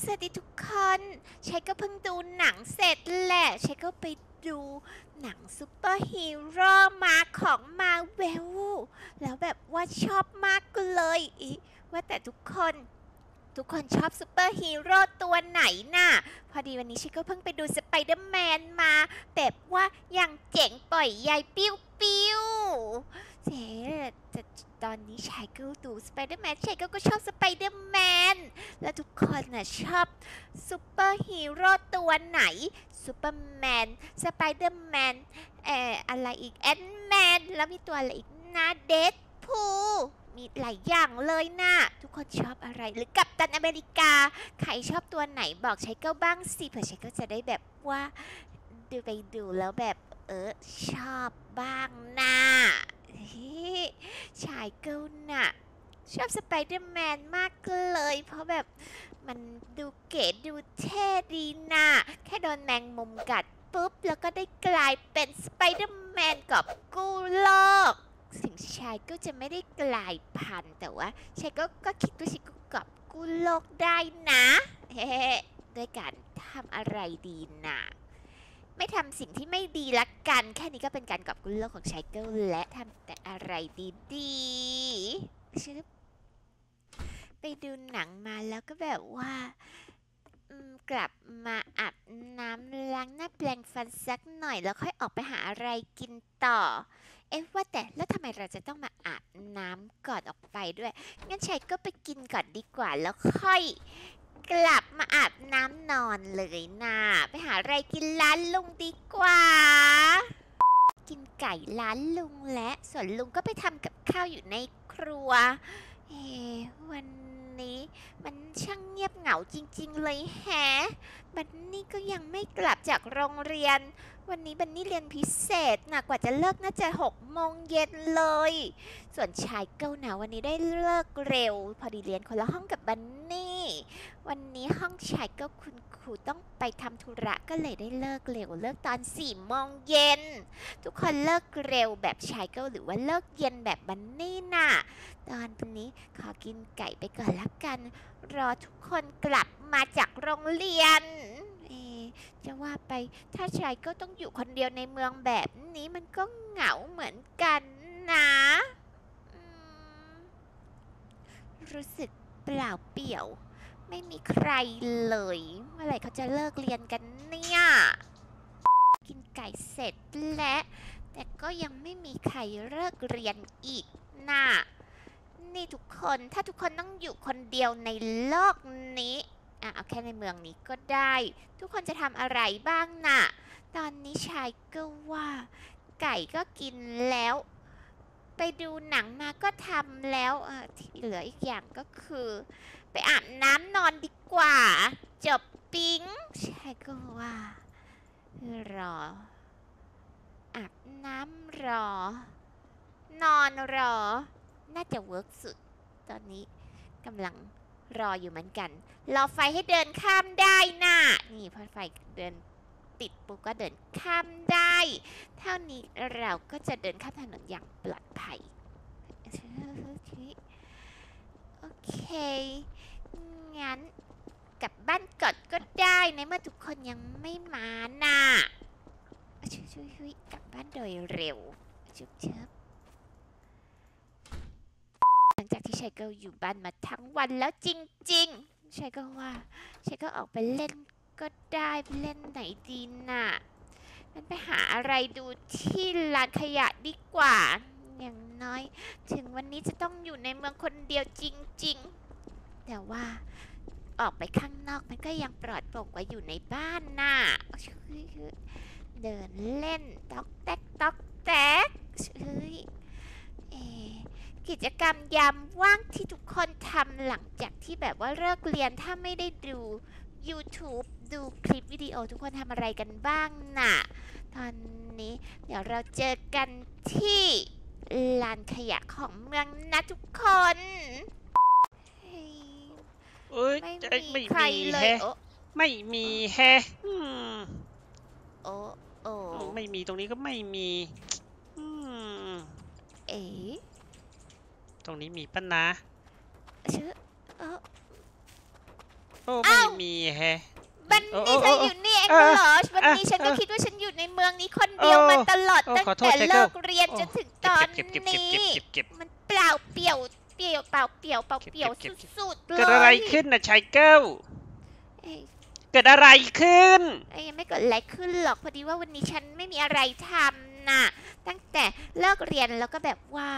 สวัสดีทุกคนใช้ก็เพิ่งดูหนังเสร็จแหละใช้ก็ไปดูหนังซูเปอร์ฮีโร่มาของมาร์เวลแล้วแบบว่าชอบมากเลยอีว่าแต่ทุกคนทุกคนชอบซูเปอร์ฮีโร่ตัวไหนน่ะ พอดีวันนี้ชิคก็เพิ่งไปดูสไปเดอร์แมนมาแบบว่ายังเจ๋งปล่อยใยปิ้วปิ้วเจ๊ ตอนนี้ชายก็ดูสไปเดอร์แมนชายก็ก็ชอบสไปเดอร์แมน แล้วทุกคนน่ะชอบซูเปอร์ฮีโร่ตัวไหนซูเปอร์แมน สไปเดอร์แมน เอ่ออะไรอีก แอนท์แมน แล้วมีตัวอะไรอีกนะเดดพูลมีหลายอย่างเลยนะ ทุกคนชอบอะไรหรือกัปตันอเมริกา ใครชอบตัวไหนบอกใช้เก้าบ้างสิเผื่อใช้เก้าจะได้แบบว่าดูไปดูแล้วแบบเออชอบบ้างนะ ชายเก้าน่ะ ชอบสไปเดอร์แมนมากเลย เพราะแบบมันดูเก๋ดูเท่ดีนะแค่โดนแมงมุมกัดปุ๊บ แล้วก็ได้กลายเป็นสไปเดอร์แมนกับกู้โลกสิ่งชายก็จะไม่ได้กลายพันธุ์แต่ว่าชายก็ก็คิดว่าชายก็กอบกู้โลกได้นะ เฮ้ด้วยการทำอะไรดีนะไม่ทำสิ่งที่ไม่ดีละกัน แค่นี้ก็เป็นการกอบกู้โลกของชายเกิลและทำแต่อะไรดีๆชึบไปดูหนังมาแล้วก็แบบว่ากลับมาอาบน้ำล้างหน้าแปรงฟันสักหน่อย แล้วค่อยออกไปหาอะไรกินต่อ เอ๊ะว่าแต่แล้วทำไมเราจะต้องมาอาบน้ำก่อนออกไปด้วย งั้นชัยก็ไปกินก่อนดีกว่าแล้วค่อย กลับมาอาบน้ำนอนเลยนะไปหาอะไรกินร้านลุงดีกว่า กินไก่ร้านลุงและ ส่วนลุงก็ไปทำกับข้าวอยู่ในครัว เอวันนี้มันช่างเงียบเหงาจริง ๆ เลยแฮะ บันนี่ก็ยังไม่กลับจากโรงเรียน วันนี้บันนี่เรียนพิเศษนะกว่าจะเลิกน่าจะหกโมงเย็นเลย ส่วนชายเก้าหนาวันนี้ได้เลิกเร็ว พอดีเรียนคนละห้องกับบันนี่ วันนี้ห้องชายก้าคุณครูต้องไปทำธุระก็เลยได้เลิกเร็วเลิกตอนสี่โมงเย็น ทุกคนเลิกเร็วแบบชายก้าหรือว่าเลิกเย็นแบบบันนี่น่ะ ตอนนี้ขอกินไก่ไปก่อนละกัน รอทุกคนกลับมาจากโรงเรียนเอจะว่าไปถ้าชายก็ต้องอยู่คนเดียวในเมืองแบบนี้มันก็เหงาเหมือนกันนะรู้สึกเปล่าเปลี่ยว ไม่มีใครเลย เมื่อไหร่เขาจะเลิกเรียนกันเนี่ย กินไก่เสร็จและ แต่ก็ยังไม่มีใครเลิกเรียนอีกน่ะนี่ทุกคนถ้าทุกคนต้องอยู่คนเดียวในโลกนี้อะเอาแค่ในเมืองนี้ก็ได้ ทุกคนจะทำอะไรบ้างน่ะ ตอนนี้ชายก็ว่า ไก่ก็กินแล้ว ไปดูหนังมาก็ทำแล้วอ่อที่เหลืออีกอย่างก็คือ ไปอาบน้ำนอนดีกว่า จบปิ๊งชายก็ว่า รอ อาบน้ำรอ นอนรอ น่าจะเวิร์กสุด ตอนนี้กำลังรออยู่เหมือนกัน รอไฟให้เดินข้ามได้น่ะ นี่พอไฟเดินติดปุ๊บก็เดินข้ามได้ เท่านี้เราก็จะเดินข้ามถนนอย่างปลอดภัย โอเค งั้นกลับบ้านก่อนก็ได้ในเมื่อทุกคนยังไม่มาน่ะช่วยๆๆกลับบ้านโดยเร็วชุบเชิบหลังจากที่ชายเกิลอยู่บ้านมาทั้งวันแล้วจริงๆชายเกิลว่าชายเกิลออกไปเล่นก็ได้ไปเล่นไหนดีน่ะงั้นไปหาอะไรดูที่ลานขยะดีกว่า อย่างน้อย ถึงวันนี้จะต้องอยู่ในเมืองคนเดียวจริง ๆ แต่ว่าออกไปข้างนอกมันก็ยังปลอดโปร่งกว่าอยู่ในบ้านน่ะ เดินเล่นต๊อกแต๊กต๊อกแต๊กเฮ้ยกิจกรรมยามว่างที่ทุกคนทำหลังจากที่แบบว่าเลิกเรียนถ้าไม่ได้ดู YouTube ดูคลิปวิดีโอทุกคนทำอะไรกันบ้างน่ะ ตอนนี้เดี๋ยวเราเจอกันที่ ลานขยะของเมืองนะทุกคนเฮ้ยเอ้ยไม่เอ้ยมีไม่ใครมีเลย แฮะโอ้ไม่มีแฮะอืมโอ้โอ้ไม่มีตรงนี้ก็ไม่มีอืมเอ๋ตรงนี้มีปะนะ ชื่อเออโอ้อ้าไม่วมีแฮะ บันโอ้นี่เธโอ้อโอ้อยู่นี่เองเออเหรอวันนี้เออฉันก็เออคิดว่าฉันอยู่ในเมืองนี้คนเดียวโอ้มาตลอดโอ้ตั้งขอโทแต่ษไชเกิลเลิกเรียนโอ้จนถึงตอนเก็บเก็บเก็บเก็บนี้เก็บเก็บมันเปล่าเปลี่ยวเปลี่ยวเปล่าเปลี่ยวเปล่าเก็บเปลี่ยวเก็บเก็บสุดๆเลยเกิดอะไรขึ้นนะชายเกิลเอ้ยเกิดอะไรขึ้นเอ้ยยังไม่เกิดอะไรขึ้นหรอกพอดีว่าวันนี้ฉันไม่มีอะไรทำ น่ะ ตั้งแต่เลิกเรียนแล้วก็แบบว่า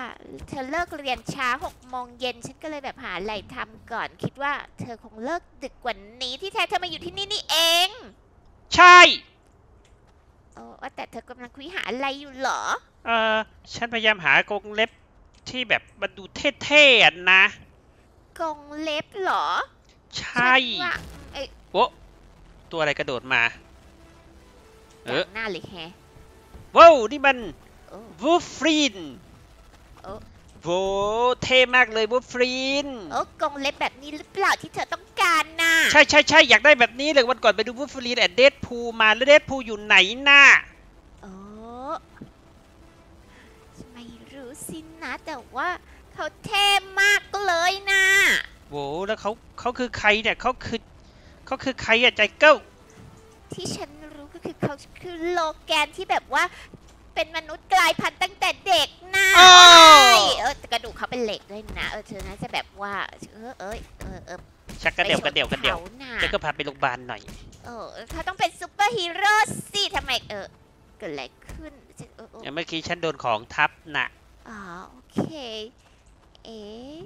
เธอเลิกเรียนช้าหกโมงเย็นฉันก็เลยแบบหาอะไรทำก่อน คิดว่าเธอคงเลิกดึกกว่านี้ที่แท้เธอมาอยู่ที่นี่นี่เอง ใช่โอ้ว่าแต่เธอกำลังคุยหาอะไรอยู่เหรอ เออฉันพยายามหากรงเล็บที่แบบมันดูเท่ๆอะนะ กรงเล็บเหรอ ใช่ฉันว่าเอ้ย โอ้ตัวอะไรกระโดดมา เออย่างหน้าเลยแฮะ ว้าวนี่มันโอ้วูฟรีนโอ้โว้เท่มากเลยวูฟรีนโอ้กรงเล็บแบบนี้หรือเปล่าที่เธอต้องการน่ะ ใช่ใช่ใช่อยากได้แบบนี้เลยวันก่อนไปดูวูฟรีนแอนเดดพูมาแล้วเดดพูอยู่ไหนน่ะโอ้ไม่รู้สินะแต่ว่าเขาเท่มากเลยนะโว้แล้วเขาเขาคือใครเนี่ยเขาคือเขาคือใครอะใจเก้าที่ฉันรู้ก็ คือเขาคือโลแกนที่แบบว่าเป็นมนุษย์กลายพันธุ์ตั้งแต่เด็กนะอ้าวใช่เออแต่กระดูกเขาเป็นเหล็กด้วยนะ เออเธอน่าจะแบบว่า เออเอยเออเออชักกระเดี่ยวกระเดี่ยวกระเดี่ยวไปชนขาน่ะเจ๊ก็พาไปโรงพยาบาลหน่อย เออเขาต้องเป็นซูเปอร์ฮีโร่สิทำไมเออเกิดอะไรขึ้นฉันเออเออเมื่อกี้ฉันโดนของทับน่ะอ๋อโอเค เอ๊ะ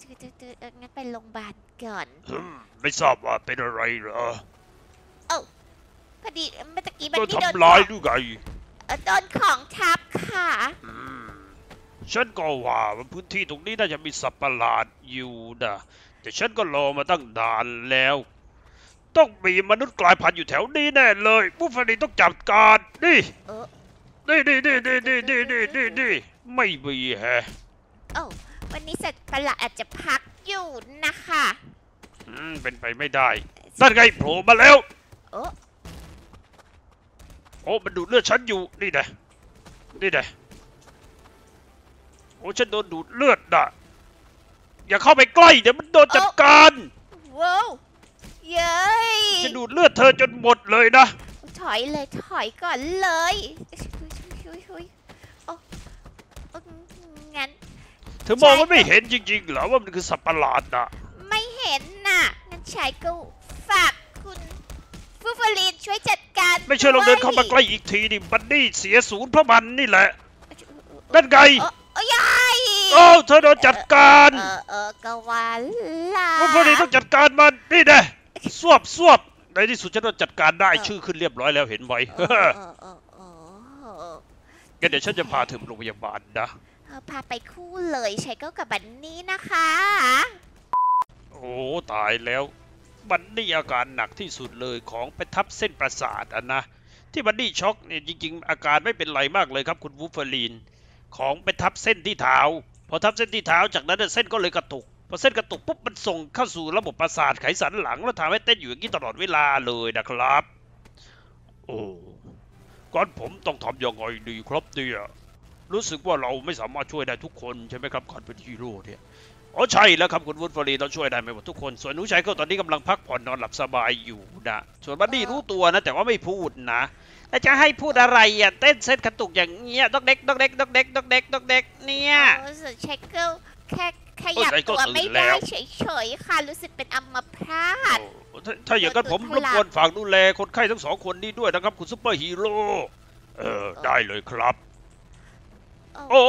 จะจะจะเอองั้นไปโรงพยาบาลก่อนอืมไม่ทราบว่าเป็นอะไรเหรอพอ ดีเมื่อตะกี้บัโดนนนี่โดนทำร้ายของหรือไงเออโดนของทับค่ะ อืมฉันก็ว่าพื้นที่ตรงนี้น่าจะมีสัตว์ประหลาดอยู่นะแต่ฉันก็รอมาตั้งนานแล้ว ต้องมีมนุษย์กลายพันธุ์อยู่แถวนี้แน่เลยบุฟฟานีต้องจัดการนี่เออ นี่นี่นี่นี่นี่นี่นี่นี่นี่ไม่มีแฮะโอ้วันนี้สัตว์ประหลาดอาจจะพักอยู่นะคะ อืมเป็นไปไม่ได้นั่นไงโผล่มาแล้ว โอ้ โอ้มันดูดเลือดฉันอยู่นี่นะนี่นะโอ้ฉันโดนดูดเลือดน่ะอย่าเข้าไปใกล้เดี๋ยวมันโดนจัดการว้าวเย้ยจะดูดเลือดเธอจนหมดเลยนะถอยเลยถอยก่อนเลยหุยหุยโอ้โอ้งั้นเธอมองมันไม่เห็นจริงๆเหรอว่ามันคือสัตว์ประหลาดน่ะไม่เห็นน่ะงั้นชายก็ฝาก คุณฟูฟลีนช่วยจัดการไม่ใช่ลองเดินเข้ามาใกล้อีกทีนี่บันนี่เสียศูนย์เพราะมันนี่แหละนั่นไงเออเอ้ยยายโอ้เธอโดนจัดการเออเออก็ว่าล่ะว่าพอดีต้องจัดการมันนี่นะสวบสวบในที่สุดฉันโดนจัดการได้ชื่อขึ้นเรียบร้อยแล้วเห็นไหมเออเออเออเออเอองั้นเดี๋ยวฉันจะพาเธอไปโรงพยาบาลนะเอาพาไปคู่เลยชายก็กับบันนี่นะคะ โอ้ตายแล้ว บันนี่อาการหนักที่สุดเลยของไปทับเส้นประสาทอะนะ ที่บันนี่ช็อกเนี่ยจริง ๆ อาการไม่เป็นไรมากเลยครับคุณวูฟเฟอรีน ของไปทับเส้นที่เท้า พอทับเส้นที่เท้าจากนั้นเนยเส้นก็เลยกระตุก พอเส้นกระตุกปุ๊บมันส่งเข้าสู่ระบบประสาทไขสันหลังแล้วทำให้เต้นอยู่อย่างนี้ตลอดเวลาเลยนะครับ โอ้ก่อนผมต้องทำยังไงดีครับเนี่ยรู้สึกว่าเราไม่สามารถช่วยได้ทุกคนใช่ไหมครับการเป็นฮีโร่เนี่ย อ๋อใช่แล้วครับคุณวุฒิฟรีเราช่วยได้ไม่หมดทุกคน ส่วนหนูชายก็ตอนนี้กำลังพักผ่อนนอนหลับสบายอยู่นะส่วนบัดดี้รู้ตัวนะแต่ว่าไม่พูดนะแล้วจะให้พูดอะไรอะเต้นเส้นกระตุกอย่างเงี้ยดอกเด็กดอกเด็กดอกเด็กดอกเด็กดอกเด็กเนี่ยเออส่วนชายก็แค่ขยับเออชายเกิลตัวไม่ตื่นแล้ได้วเฉยๆค่ะรู้สึกเป็นอัมพาตโอ้ถ้าถ้าอย่างนั้นผมรบกวนฝากดูแลคนไข้ทั้งสองคนนี้ด้วยนะครับ คุณซุปเปอร์ฮีโร่เออได้เลยครับ โอ้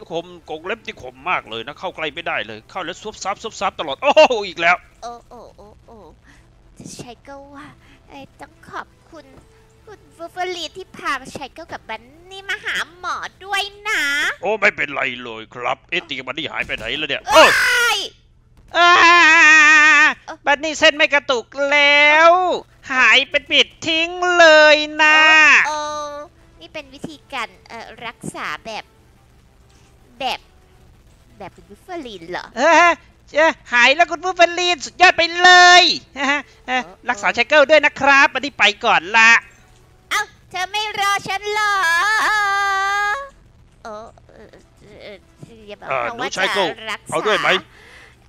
โอ้โอ้โอ้โอ้โอ้คมกงเล็บที่คมมากเลยนะ เข้าใกล้ไม่ได้เลย เข้าแล้วซุบซับซุบซับตลอด โอ้โหอีกแล้ว โอ้โอ้โอ้โอ้ชายก็ว่าเอ้ต้องขอบคุณคุณฟูฟลีที่พาชายก็กับบันนี่มาหาหมอด้วยนะ โอ้ไม่เป็นไรเลยครับ เอะตีกับมันนี่หายไปไหนแล้วเนี่ยเอ้โอ้ยบัดนี้เส้นไม่กระตุกแล้ว หายเป็นปิดทิ้งเลยนะ โอ้นี่เป็นวิธีการเอ่อรักษาแบบ แบบ แบบคุณฟูฟลีนเหรอ เออเจ้าหายแล้วคุณผู้เป็นลีนสุดยอดไปเลยฮะเออรักษาไชเกิลด้วยนะครับบัดนี้ไปก่อนละเอ้า เธอไม่รอฉันเหรอเออเออเออเอออย่าบอกเอ่อนะหนูว่าชายจะก็รักษาเอาด้วยไหม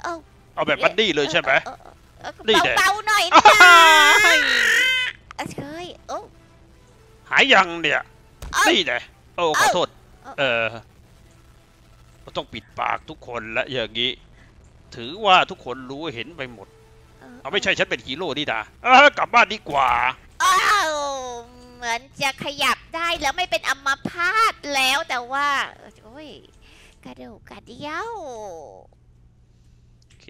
เอ้า เอาแบบบัดดี้เลยใช่ไหมออเออเอเออนี่แหละเบาๆหน่อยอ้นะายเอ้ยเฮ้ยโอ้ หายยังเนี่ยเอ้ยนี่แหละโอ้ขอโทษ เอ้าเออ เราต้องปิดปากทุกคนและอย่างนี้ ถือว่าทุกคนรู้เห็นไปหมด เอาไม่ใช่ฉันเป็นฮีโร่นี่นะเออกลับบ้านดีกว่าอ้าวเหมือนจะขยับได้แล้วไม่เป็นอัมพาตแล้วแต่ว่าโอ้ยกระดูกกระเดี่ยวโอเค